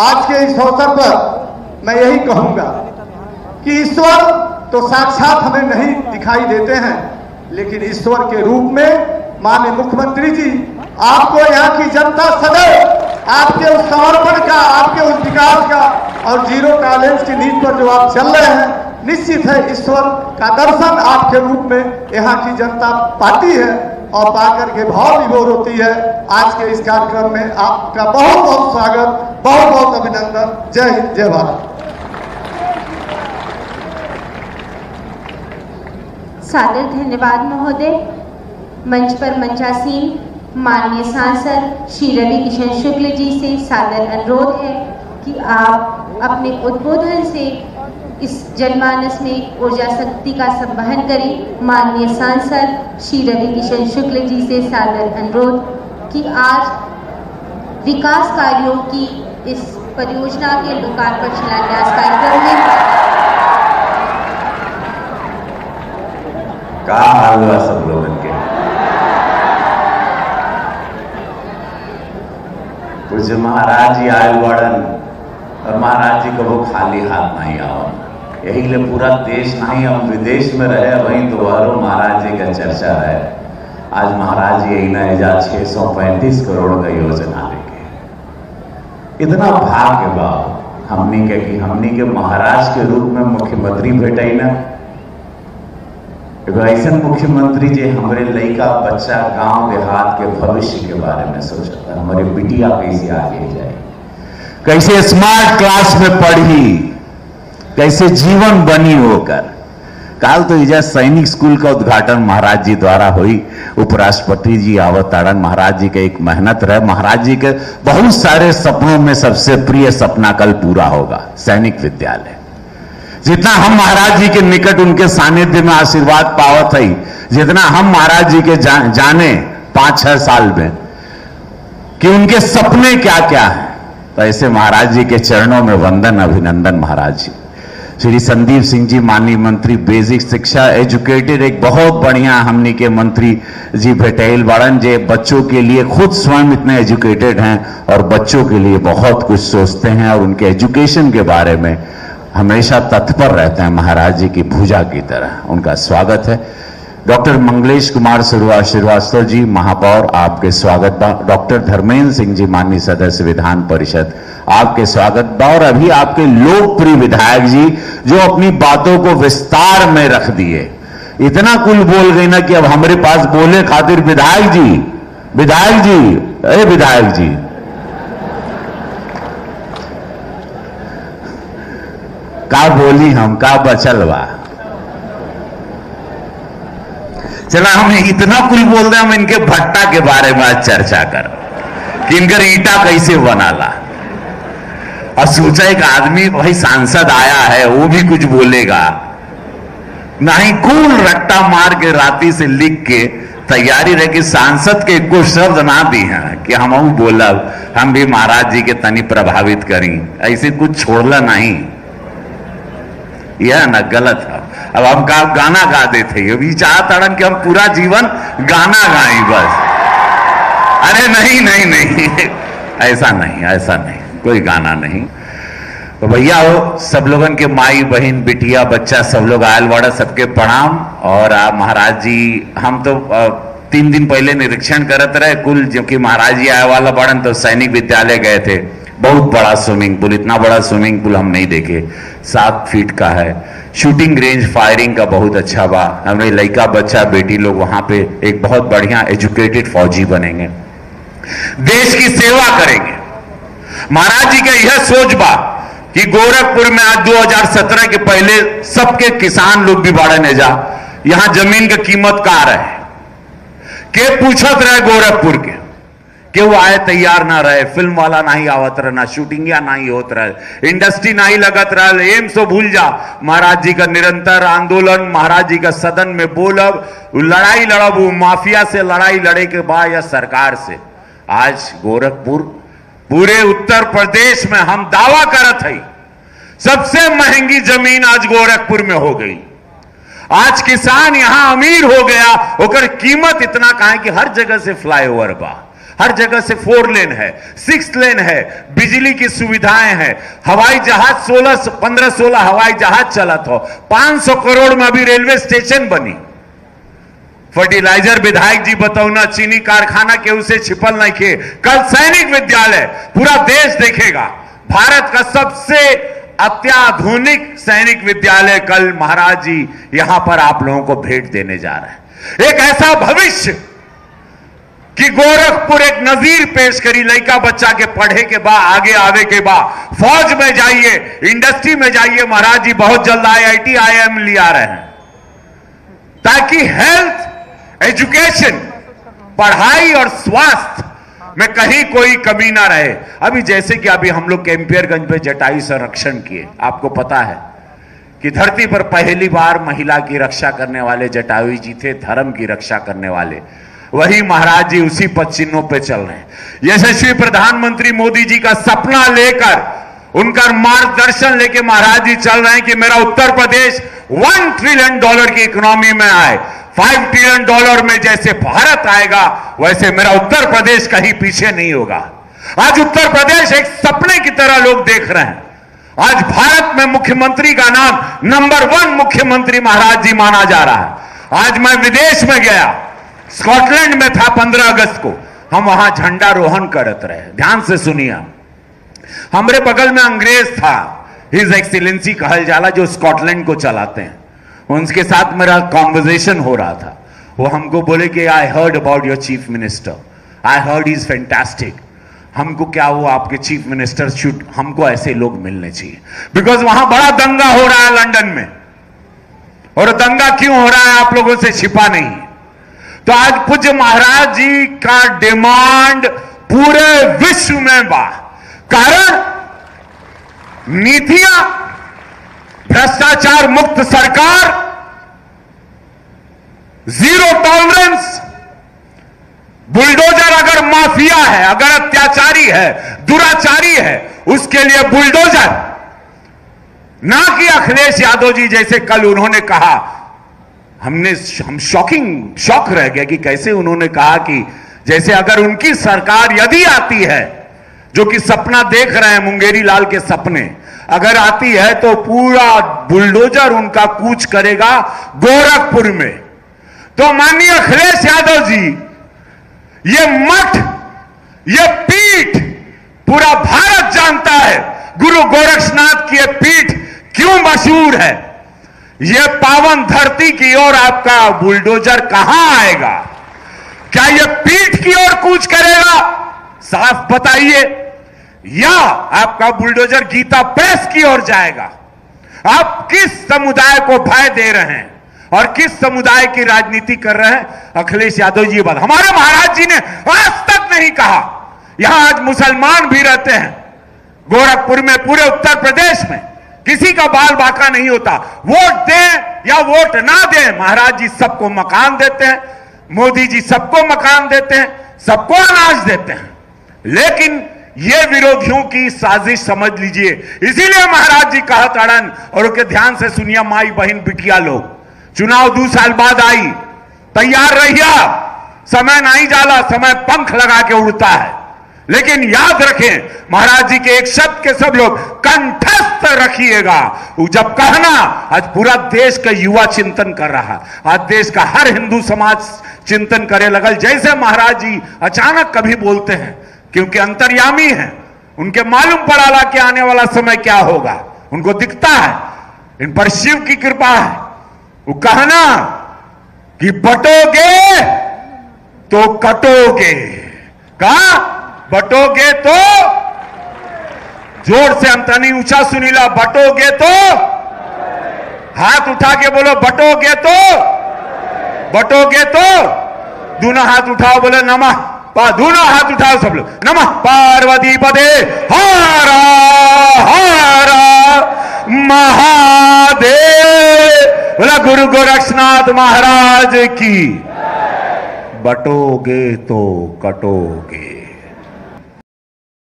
आज के इस अवसर पर मैं यही कहूँगा कि ईश्वर तो साक्षात हमें नहीं दिखाई देते हैं, लेकिन ईश्वर के रूप में माननीय मुख्यमंत्री जी, आपको यहाँ की जनता सदैव आपके उस समर्पण का, आपके उस विकास का और ज़ीरो टैलेंट की नीति पर जो आप चल रहे हैं, निश्चित है ईश्वर का दर्शन आपके रूप में यहाँ की जनता पाती है। और पाकर के भाव विभोर होती है। आज के इस कार्यक्रम में आपका बहुत बहुत स्वागत, बहुत बहुत अभिनंदन। जय हिंद, जय भारत। सादर धन्यवाद महोदय। मंच पर मंचासीन माननीय सांसद श्री रवि किशन शुक्ल जी से सादर अनुरोध है कि आप अपने उद्बोधन से इस जनमानस में ऊर्जा शक्ति का संवहन करें। माननीय सांसद श्री रवि किशन शुक्ल जी से सादर अनुरोध कि आज विकास कार्यों की इस परियोजना के लोकार्पण शिलान्यास कार्यक्रम में का? के महाराज जी आयल बड़न और महाराज जी कबो खाली हाथ नहीं आओ। यही ले पूरा देश नहीं, हम विदेश में रहे वहीं दोबारा महाराज जी का चर्चा है। आज महाराज जी यही ना हज़ार छह सौ पैंतीस करोड़ का योजना लेके इतना भाग्य बा हमनी के कि हमनी के महाराज के रूप में मुख्यमंत्री भेटे ना। एगो ऐसा मुख्यमंत्री जे हमारे लड़का बच्चा, गाँव देहात के भविष्य के बारे में सोचता हमारे बिटिया कैसे आगे जाए? कैसे स्मार्ट क्लास में पढ़ी? कैसे जीवन बनी होकर। काल तो इजा सैनिक स्कूल का उद्घाटन महाराज जी द्वारा हुई। उपराष्ट्रपति जी आवतारण महाराज जी का एक मेहनत रहे। महाराज जी के बहुत सारे सपनों में सबसे प्रिय सपना कल पूरा होगा सैनिक विद्यालय। जितना हम महाराज जी के निकट उनके सानिध्य में आशीर्वाद पावत है जितना हम महाराज जी के जा, जाने पाँच छह साल में कि उनके सपने क्या क्या हैं तो ऐसे महाराज जी के चरणों में वंदन अभिनंदन महाराज जी। श्री संदीप सिंह जी, माननीय मंत्री, बेसिक शिक्षा, एजुकेटेड, एक बहुत बढ़िया हमने के मंत्री जी पटेल बड़न जे बच्चों के लिए खुद स्वयं इतने एजुकेटेड हैं और बच्चों के लिए बहुत कुछ सोचते हैं और उनके एजुकेशन के बारे में हमेशा तत्पर रहते हैं। महाराज जी की भूजा की तरह उनका स्वागत है। डॉक्टर मंगलेश कुमार श्रीवास्तव जी, महापौर, आपके स्वागत डॉक्टर धर्मेंद्र सिंह जी, माननीय सदस्य विधान परिषद, आपके स्वागत बा और अभी आपके लोकप्रिय विधायक जी, जो अपनी बातों को विस्तार में रख दिए। इतना कुल बोल गई ना कि अब हमारे पास बोले खातिर विधायक जी। विधायक जी, अरे विधायक जी। का बोली हम, का बचल बा? चला, हम इतना कुल बोल रहे हम इनके भट्टा के बारे में आज चर्चा कर कि इनकर ईटा कैसे बनाला। और सोचा, एक आदमी, भाई, सांसद आया है, वो भी कुछ बोलेगा। नहीं, कूल रट्टा मार के राती से लिख के तैयारी रहे कि सांसद के कुछ शब्द ना दी हैं कि हम बोलब हम भी महाराज जी के तनी प्रभावित करी। ऐसे कुछ छोड़ला नहीं। यह ना गलत है। अब हम का गाना गा देते अभी चाहता कि हम पूरा जीवन गाना गाएँ बस। अरे नहीं नहीं नहीं। ऐसा नहीं ऐसा नहीं। कोई गाना नहीं। तो भैया हो सब लोगन के माई बहन बिटिया बच्चा सब लोग आयल वाड़ा सबके प्रणाम। और आ, महाराज जी हम तो तीन दिन पहले निरीक्षण करत रहे। कुल जो कि महाराज जी आए वाला बड़न तो सैनिक विद्यालय गए थे। बहुत बड़ा स्विमिंग पूल, इतना बड़ा स्विमिंग पूल हम नहीं देखे। सात फीट का है। शूटिंग रेंज, फायरिंग का बहुत अच्छा बा। हमारे लड़का, बच्चा, बेटी लोग वहाँ पे एक बहुत बढ़िया एजुकेटेड फौजी बनेंगे। देश की सेवा करेंगे। महाराज जी का यह सोच बा कि गोरखपुर में आज 2017 के पहले सबके किसान लोग भी बाढ़ ने जा। यहाँ ज़मीन की कीमत का रहे? के पूछत रहे गोरखपुर के? के वो आए तैयार ना रहे फ़िल्म वाला नहीं आवत रहे, ना शूटिंग या नहीं होत रहे इंडस्ट्री नहीं लगत रहे, एम सो भूल जा। महाराज जी का निरंतर आंदोलन, महाराज जी का सदन में बोलब, लड़ाई लड़ब माफिया से लड़ाई लड़े के बाद या सरकार से। आज गोरखपुर, पूरे उत्तर प्रदेश में हम दावा करत है, सबसे महँगी ज़मीन आज गोरखपुर में हो गई। आज किसान यहाँ अमीर हो गया होकर कीमत इतना कहा कि हर जगह से फ्लाईओवर बा। हर जगह से फोर लेन है, सिक्स लेन है, बिजली की सुविधाएँ हैं। हवाई जहाज़ 16 15 16 हवाई जहाज़ चला था। 500 करोड़ में अभी रेलवे स्टेशन बनी। फर्टिलाइज़र विधायक जी बताओ चीनी कारखाना के उसे छिपल नहीं किए। कल सैनिक विद्यालय, पूरा देश देखेगा। भारत का सबसे अत्याधुनिक सैनिक विद्यालय कल महाराज जी यहाँ पर आप लोगों को भेंट देने जा रहे हैं। एक ऐसा भविष्य कि गोरखपुर एक नजीर पेश करी लड़का बच्चा के पढ़े के बाद, आगे आवे के बाद, फौज में जाइए, इंडस्ट्री में जाइए, महाराज जी बहुत जल्द आईआईटी आईएम लिया रहे हैं। ताकि हेल्थ, एजुकेशन, पढ़ाई और स्वास्थ्य में कहीं कोई कमी ना रहे। अभी जैसे कि अभी हम लोग कैंपियरगंज में जटायु संरक्षण किए, आपको पता है कि धरती पर पहली बार महिला की रक्षा करने वाले जटायु जी थे, धर्म की रक्षा करने वाले। वही महाराज जी उसी पद चिन्हों पे चल रहे हैं। यशस्वी प्रधानमंत्री मोदी जी का सपना लेकर, उनका मार्गदर्शन लेके महाराज जी चल रहे हैं कि मेरा Uttar Pradesh one trillion dollar की इकोनॉमी में आए। फाइव ट्रिलियन डॉलर में जैसे भारत आएगा, वैसे मेरा उत्तर प्रदेश कहीं पीछे नहीं होगा। आज उत्तर प्रदेश एक सपने की तरह लोग देख रहे हैं। आज भारत में मुख्यमंत्री का नाम नंबर वन मुख्यमंत्री महाराज जी माना जा रहा है। आज मैं विदेश में गया स्कॉटलैंड में था पंद्रह अगस्त को। हम वहाँ झंडा रोहन करत रहे। ध्यान से सुनिए हमारे बगल में अंग्रेज़ था। हिज एक्सीलेंसी कहल जाला जो स्कॉटलैंड को चलाते हैं। उनके साथ मेरा कॉन्वर्जेशन हो रहा था। वो हमको बोले कि I heard about your chief minister I heard is fantastic हमको क्या वो आपके चीफ मिनिस्टर शुड हमको ऐसे लोग मिलने चाहिए। बिकॉज़ वहाँ बड़ा दंगा हो रहा है लंदन में। और दंगा क्यों हो रहा है? आप लोगों से छिपा नहीं। तो आज पूज्य महाराज जी का डिमांड पूरे विश्व में बा। कारण नीतियाँ, भ्रष्टाचार मुक्त सरकार, ज़ीरो टॉलरेंस, बुलडोजर अगर माफिया है, अगर अत्याचारी है, दुराचारी है, उसके लिए बुलडोजर। ना कि अखिलेश यादव जी जैसे कल उन्होंने कहा हमने हम शॉकिंग, शॉक रह गया कि कैसे उन्होंने कहा कि जैसे अगर उनकी सरकार यदि आती है, जो कि सपना देख रहे हैं मुंगेरी लाल के सपने, अगर आती है तो पूरा बुलडोजर उनका कूच करेगा गोरखपुर में। तो माननीय अखिलेश यादव जी, ये मठ, ये पीठ पूरा भारत जानता है। गुरु गोरक्षनाथ की ये पीठ क्यों मशहूर है? ये पावन धरती की ओर आपका बुलडोजर कहाँ आएगा? क्या ये पीठ की ओर कूच करेगा? साफ़ बताइए। या आपका बुलडोजर गीता प्रेस की ओर जाएगा। आप किस समुदाय को भय दे रहे हैं और किस समुदाय की राजनीति कर रहे हैं? अखिलेश यादव जी बात हमारे महाराज जी ने आज तक नहीं कहा। यहाँ आज मुसलमान भी रहते हैं। गोरखपुर में, पूरे उत्तर प्रदेश में। किसी का बाल बाका नहीं होता। वोट दें या वोट ना दें, महाराज जी सबको मकान देते हैं, मोदी जी सबको मकान देते हैं, सबको अनाज देते हैं। लेकिन ये विरोधियों की साजिश समझ लीजिए। इसीलिए महाराज जी कहा तड़न और उसके ध्यान से सुनिया माई बहन बिटिया लोग, चुनाव दो साल बाद आई, तैयार रहिया, समय नहीं जाला, समय पंख लगा के उड़ता है। लेकिन याद रखें, महाराज जी के एक शब्द के सब लोग कंठस्थ रखिएगा। जब कहना, आज पूरा देश का युवा चिंतन कर रहा। आज देश का हर हिंदू समाज चिंतन करे लगल। जैसे महाराज जी अचानक कभी बोलते हैं, क्योंकि अंतर्यामी है, उनके मालूम पड़ा ला कि आने वाला समय क्या होगा। उनको दिखता है, इन पर शिव की कृपा है। वो कहना कि बटोगे तो कटोगे। कहा? बटोगे तो ज़ोर से हम अंतनी ऊँचा सुनीला, बटोगे तो हाथ उठा के बोलो, बटोगे तो बटोगे तो दोनों हाथ उठाओ, बोले, नमः पा, दोनों हाथ उठाओ सब लोग, नमः पार्वती पदे, हारा हारा, महादेव, बोला, गुरु गोरक्षनाथ महाराज की। बटोगे तो कटोगे।